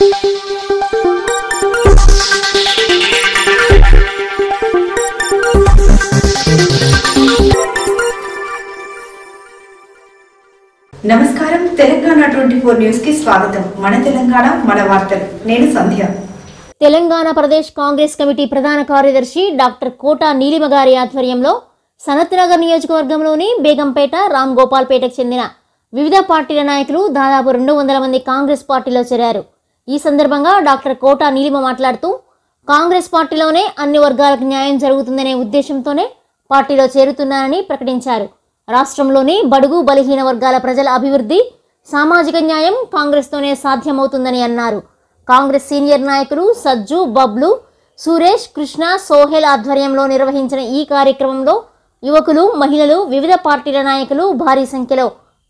నమస్కారం. Telangana twenty four న్యూస్కి స్వాగతం. మన తెలంగాణ మన వార్తలు. నేను సంధ్య. తెలంగాణ ప్రదేశ్ కాంగ్రెస్ కమిటీ ప్రధాన కార్యదర్శి డాక్టర్ కోటా నీలిమ గారి ఆధ్వర్యంలో సనత్నగర్ నియోజకవర్గంలోని బేగంపేట రామ్ గోపాల్పేటకు చెందిన వివిధ పార్టీల నాయకులు దాదాపు రెండు వందల మంది కాంగ్రెస్ పార్టీలో చేరారు. ఈ సందర్భంగా డాక్టర్ కోటా నీలిమ మాట్లాడుతూ కాంగ్రెస్ పార్టీలోనే అన్ని వర్గాలకు న్యాయం జరుగుతుందనే ఉద్దేశంతోనే పార్టీలో చేరుతున్నానని ప్రకటించారు. రాష్ట్రంలోని బడుగు బలహీన వర్గాల ప్రజల అభివృద్ధి సామాజిక న్యాయం కాంగ్రెస్తోనే సాధ్యమవుతుందని అన్నారు. కాంగ్రెస్ సీనియర్ నాయకులు సజ్జు బబ్లు సురేష్ కృష్ణ సోహెల్ ఆధ్వర్యంలో నిర్వహించిన ఈ కార్యక్రమంలో యువకులు మహిళలు వివిధ పార్టీల నాయకులు భారీ సంఖ్యలో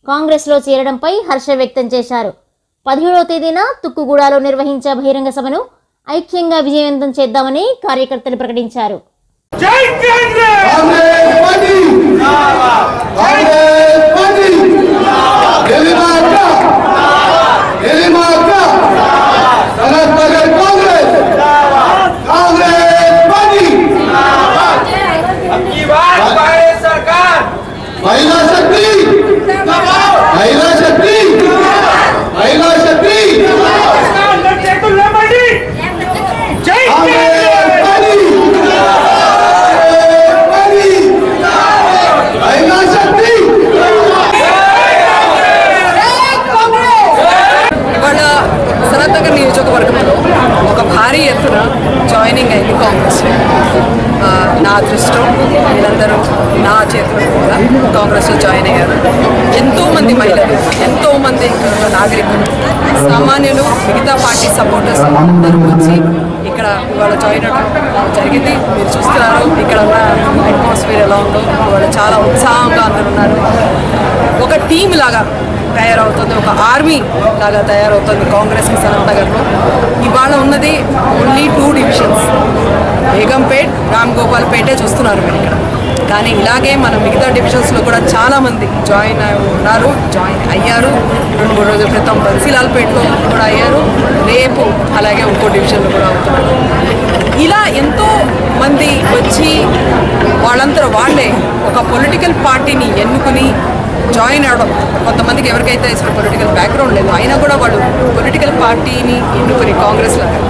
కాంగ్రెస్లో చేరడంపై హర్ష వ్యక్తం చేశారు. పదిహేడవ తేదీన తుక్కుగూడలో నిర్వహించే బహిరంగ సభను ఐక్యంగా విజయవంతం చేద్దామని కార్యకర్తలు ప్రకటించారు. ఒక భారీ ఎత్తున జాయినింగ్ అయింది కాంగ్రెస్ నా. అదృష్టం వీళ్ళందరూ నా చేతులు కూడా కాంగ్రెస్లో జాయిన్ అయ్యారు. ఎంతో మంది మహిళలు ఎంతో మంది నాగరికులు సామాన్యులు మిగతా పార్టీ సపోర్టర్స్ అందరూ వచ్చి ఇక్కడ ఇవాళ జాయిన్ అవ్వడం జరిగింది. మీరు చూస్తున్నారు ఇక్కడ ఉన్న అట్మాస్ఫియర్ ఎలా ఉందో. ఇవాళ చాలా ఉత్సాహంగా అందరు ఉన్నారు. ఒక టీం లాగా తయారవుతుంది. ఒక ఆర్మీ లాగా తయారవుతుంది కాంగ్రెస్ సనత్ నగర్లో ఇవాళ ఉన్నది only two divisions Begumpet Ram Gopal పేటే చూస్తున్నారు మీరు ఇక్కడ. కానీ ఇలాగే మన మిగతా డివిజన్స్లో కూడా చాలామంది జాయిన్ అయి ఉన్నారు జాయిన్ అయ్యారు. రెండు మూడు రోజుల క్రితం బన్సీలాల్పేటలో కూడా అయ్యారు. రేపు అలాగే ఇంకో డివిజన్లో కూడా అవుతున్నారు ఇలా ఎంతో మంది వచ్చి వాళ్ళంతా వాళ్ళే ఒక పొలిటికల్ పార్టీని ఎన్నుకుని జాయిన్ అవడం. కొంతమందికి ఎవరికైతే ఇసుక పొలిటికల్ బ్యాక్గ్రౌండ్ లేదు అయినా కూడా వాళ్ళు పొలిటికల్ పార్టీని ఎన్నుకొని కాంగ్రెస్ లాగా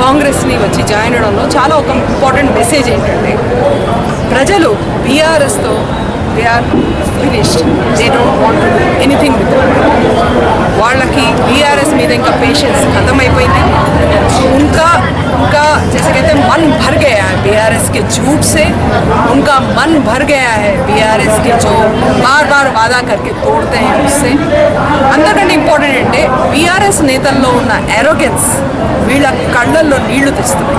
కాంగ్రెస్ని వచ్చి జాయిన్ అవడంలో చాలా ఒక ఇంపార్టెంట్ మెసేజ్ ఏంటంటే ప్రజలు బీఆర్ఎస్తో they are finished they don't want anything with వాళ్ళకి బీఆర్ఎస్ మీద ఇంకా పేషెన్స్ ఖతమైపోయింది बीआरएस के झूठ से उनका मन भर गया है बीआरएस के जो बार बार वादा करके तोड़ते हैं उससे అంతకంటే ఇంపార్టెంట్ అంటే బీఆర్ఎస్ నేతల్లో ఉన్న ఎరోగెన్స్ వీళ్ళ కళ్ళల్లో నీళ్లు తెస్తుంది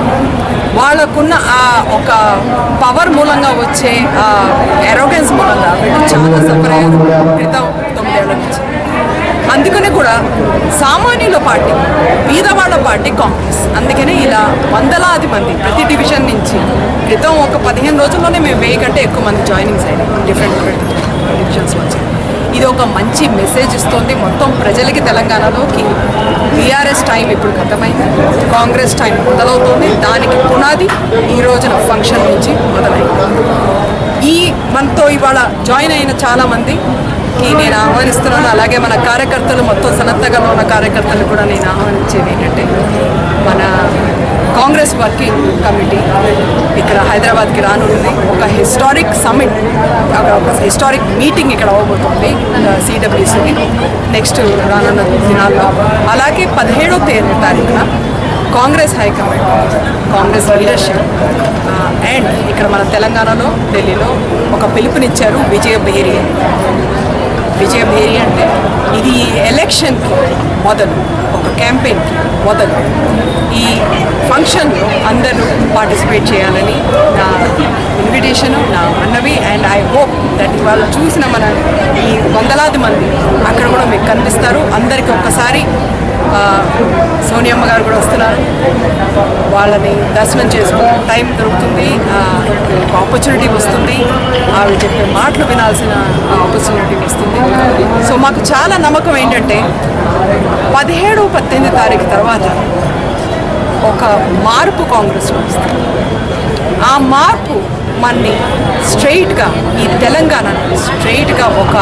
వాళ్ళకున్న ఆ ఒక పవర్ మూలంగా వచ్చే ఆ ఎరోగెన్స్ మూలంగా వీళ్ళు చాలా సఫర్ అయ్యారు క్రితం తొమ్మిదేళ్ల నుంచి అందుకనే కూడా సామాన్యుల పార్టీ బీదవాళ్ళ పార్టీ కాంగ్రెస్. అందుకనే ఇలా వందలాది మంది ప్రతి డివిజన్ నుంచి క్రితం ఒక పదిహేను రోజుల్లోనే మేము వెయ్యి కంటే ఎక్కువ మంది జాయినింగ్స్ అయినాయి డిఫరెంట్ డిఫరెంట్ డివిజన్స్ వచ్చి ఇది ఒక మంచి మెసేజ్ ఇస్తుంది మొత్తం ప్రజలకి తెలంగాణలోకి. బీఆర్ఎస్ టైం ఇప్పుడు ఖతమైంది కాంగ్రెస్ టైం మొదలవుతుంది. దానికి పునాది ఈ రోజున ఫంక్షన్ నుంచి మొదలైంది. ఈ మనతో ఇవాళ జాయిన్ అయిన చాలామంది మందికి నేను ఆహ్వానిస్తున్నాను. అలాగే మన కార్యకర్తలు మొత్తం సన్నత్తగా ఉన్న కార్యకర్తలు కూడా నేను ఆహ్వానించేది ఏంటంటే మన కాంగ్రెస్ వర్కింగ్ కమిటీ ఇక్కడ హైదరాబాద్కి రానుంది. ఒక హిస్టారిక్ సమ్మిట్ ఒక హిస్టారిక్ మీటింగ్ ఇక్కడ అవ్వబోతుంది సిడబ్ల్యూసీని నెక్స్ట్ రానున్న దినాల్లో. అలాగే పదిహేడో తేదీ తారీఖున Congress high command Congress leadership and ఇక్కడ మన తెలంగాణలో ఢిల్లీలో ఒక పిలుపునిచ్చారు విజయ బేరి అని. విజయ అంటే ఇది ఎలక్షన్కి మొదలు ఒక క్యాంపెయిన్కి మొదలు ఈ ఫంక్షన్లో అందరూ పార్టిసిపేట్ చేయాలని నా ఇన్విటేషను నా మనవి అండ్ ఐ హోప్ దట్ ఇవాళ చూసిన మన ఈ వందలాది మంది అక్కడ కూడా మీకు కనిపిస్తారు అందరికీ ఒక్కసారి సోనియమ్మ గారు కూడా వస్తున్నారు. వాళ్ళని దర్శనం చేసుకునే టైం దొరుకుతుంది. ఆపర్చునిటీ వస్తుంది. ఆవిడ చెప్పే మాటలు వినాల్సిన ఆపర్చునిటీ వస్తుంది. సో మాకు చాలా నమ్మకం ఏంటంటే పదిహేడు పద్దెనిమిది తారీఖు తర్వాత ఒక మార్పు కాంగ్రెస్లో వస్తుంది. ఆ మార్పు మనని స్ట్రైట్గా ఈ తెలంగాణ స్ట్రైట్గా ఒక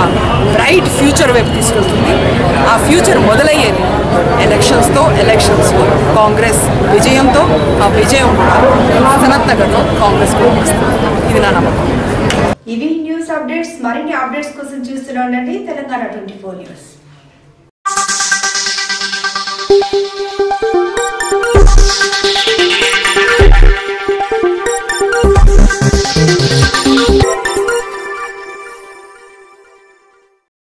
బ్రైట్ ఫ్యూచర్ వైపు తీసుకెళ్తుంది. ఆ ఫ్యూచర్ మొదలయ్యేది ఎలక్షన్స్తో ఎలక్షన్స్లో కాంగ్రెస్ విజయంతో ఆ విజయం కూడా సనత్నగర్లో కాంగ్రెస్ ఇది నా నమ్మకం. ఇవి న్యూస్ అప్డేట్స్ మరిన్ని అప్డేట్స్ కోసం చూస్తూనే ఉండండి తెలంగాణ ట్వంటీ ఫోర్ న్యూస్.